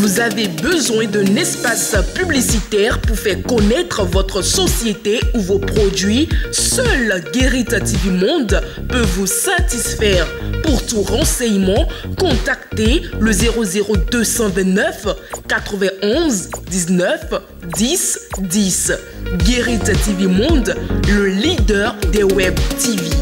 Vous avez besoin d'un espace publicitaire pour faire connaître votre société ou vos produits Seul Guérit TV Monde peut vous satisfaire. Pour tout renseignement, contactez le 00229 91 19 10 10. Guérit TV Monde, le leader des web TV.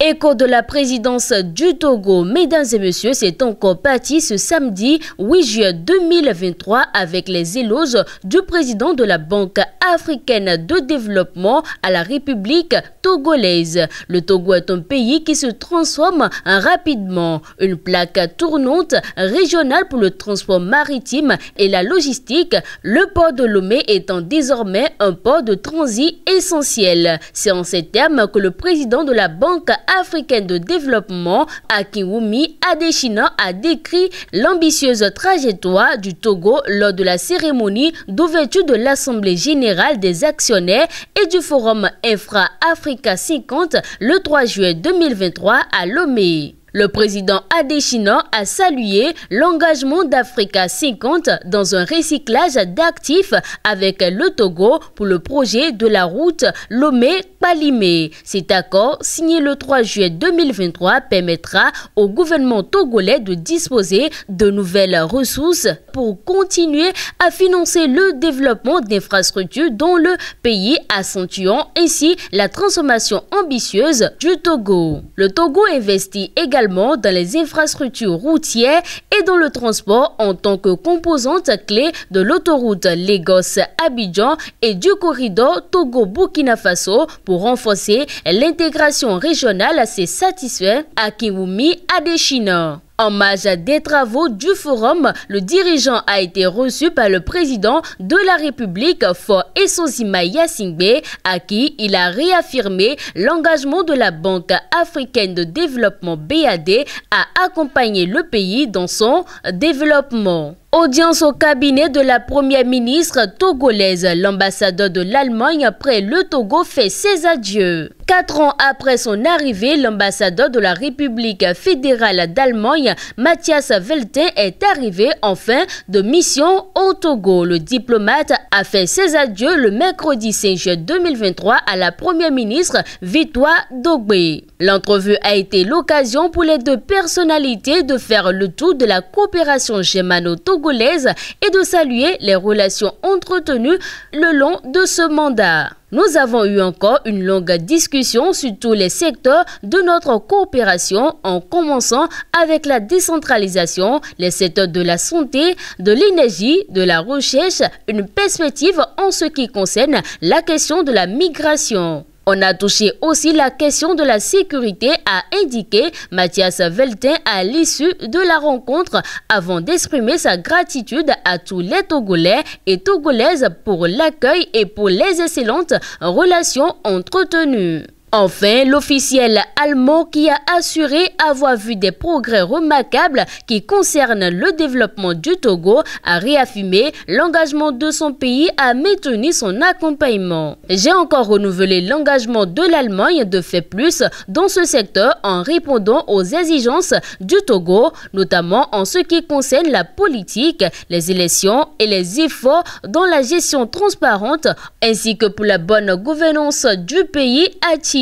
Écho de la présidence du Togo, mesdames et messieurs, c'est encore parti ce samedi 8 juillet 2023 avec les éloges du président de la Banque africaine de développement à la République togolaise. Le Togo est un pays qui se transforme rapidement. Une plaque tournante régionale pour le transport maritime et la logistique, le port de Lomé étant désormais un port de transit essentiel. C'est en ces termes que le président de la Banque africaine de développement, Akiwumi Adeshina, a décrit l'ambitieuse trajectoire du Togo lors de la cérémonie d'ouverture de l'Assemblée générale des actionnaires et du Forum Infra-Africa 50 le 3 juillet 2023 à Lomé. Le président Adesina a salué l'engagement d'Africa 50 dans un recyclage d'actifs avec le Togo pour le projet de la route Lomé-Palimé. Cet accord, signé le 3 juillet 2023, permettra au gouvernement togolais de disposer de nouvelles ressources pour continuer à financer le développement d'infrastructures dans le pays, accentuant ainsi la transformation ambitieuse du Togo. Le Togo investit également dans les infrastructures routières et dans le transport en tant que composante clé de l'autoroute Lagos-Abidjan et du corridor Togo-Burkina Faso pour renforcer l'intégration régionale assez satisfait à Kiwumi Adeshina. En marge des travaux du forum, le dirigeant a été reçu par le président de la République, For Esozima Yassingbe, à qui il a réaffirmé l'engagement de la Banque africaine de développement BAD à accompagner le pays dans son développement. Audience au cabinet de la première ministre togolaise. L'ambassadeur de l'Allemagne après le Togo fait ses adieux. Quatre ans après son arrivée, l'ambassadeur de la République fédérale d'Allemagne, Mathias Veltin, est arrivé en fin de mission au Togo. Le diplomate a fait ses adieux le mercredi 5 juillet 2023 à la première ministre Victoire Dogbe. L'entrevue a été l'occasion pour les deux personnalités de faire le tour de la coopération germano-togolaise et de saluer les relations entretenues le long de ce mandat. Nous avons eu encore une longue discussion sur tous les secteurs de notre coopération en commençant avec la décentralisation, les secteurs de la santé, de l'énergie, de la recherche, une perspective en ce qui concerne la question de la migration. On a touché aussi la question de la sécurité, a indiqué Mathias Veltin à l'issue de la rencontre avant d'exprimer sa gratitude à tous les Togolais et Togolaises pour l'accueil et pour les excellentes relations entretenues. Enfin, l'officiel allemand qui a assuré avoir vu des progrès remarquables qui concernent le développement du Togo a réaffirmé l'engagement de son pays à maintenir son accompagnement. J'ai encore renouvelé l'engagement de l'Allemagne de faire plus dans ce secteur en répondant aux exigences du Togo, notamment en ce qui concerne la politique, les élections et les efforts dans la gestion transparente ainsi que pour la bonne gouvernance du pays,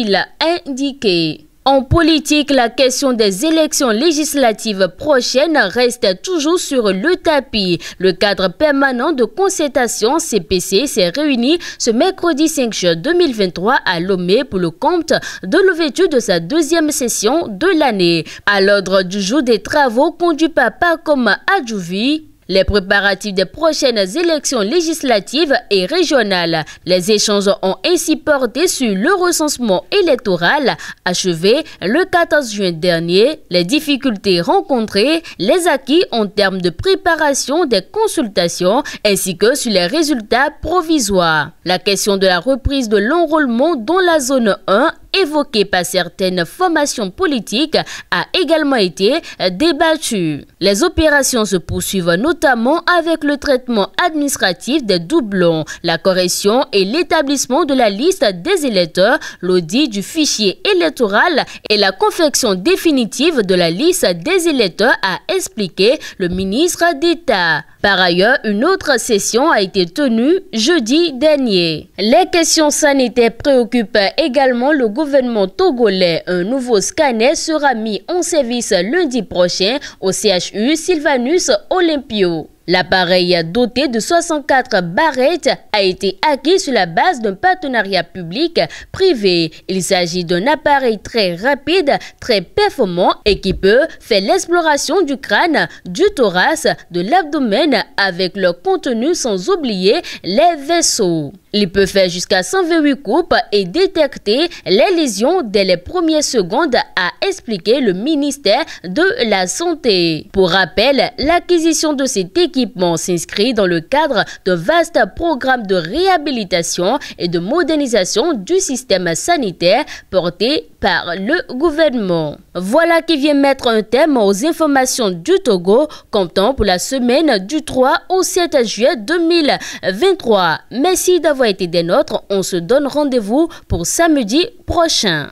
a indiqué. En politique, la question des élections législatives prochaines reste toujours sur le tapis. Le cadre permanent de concertation CPC s'est réuni ce mercredi 5 juin 2023 à Lomé pour le compte de l'ouverture de sa deuxième session de l'année. À l'ordre du jour des travaux conduits par Pacom Adjouvi, les préparatifs des prochaines élections législatives et régionales. Les échanges ont ainsi porté sur le recensement électoral achevé le 14 juin dernier, les difficultés rencontrées, les acquis en termes de préparation des consultations ainsi que sur les résultats provisoires. La question de la reprise de l'enrôlement dans la zone 1 évoquée par certaines formations politiques a également été débattue. Les opérations se poursuivent notamment avec le traitement administratif des doublons, la correction et l'établissement de la liste des électeurs, l'audit du fichier électoral et la confection définitive de la liste des électeurs, a expliqué le ministre d'État. Par ailleurs, une autre session a été tenue jeudi dernier. Les questions sanitaires préoccupent également le gouvernement togolais. Un nouveau scanner sera mis en service lundi prochain au CHU Sylvanus Olympio. L'appareil doté de 64 barrettes a été acquis sur la base d'un partenariat public-privé. Il s'agit d'un appareil très rapide, très performant et qui peut faire l'exploration du crâne, du thorax, de l'abdomen avec leur contenu sans oublier les vaisseaux. Il peut faire jusqu'à 128 coupes et détecter les lésions dès les premières secondes, a expliqué le ministère de la Santé. Pour rappel, l'acquisition de cet équipement s'inscrit dans le cadre d'un vaste programme de réhabilitation et de modernisation du système sanitaire porté par le gouvernement. Voilà qui vient mettre un thème aux informations du Togo, comptant pour la semaine du 3 au 7 juillet 2023. Merci d'avoir été des nôtres. On se donne rendez-vous pour samedi prochain.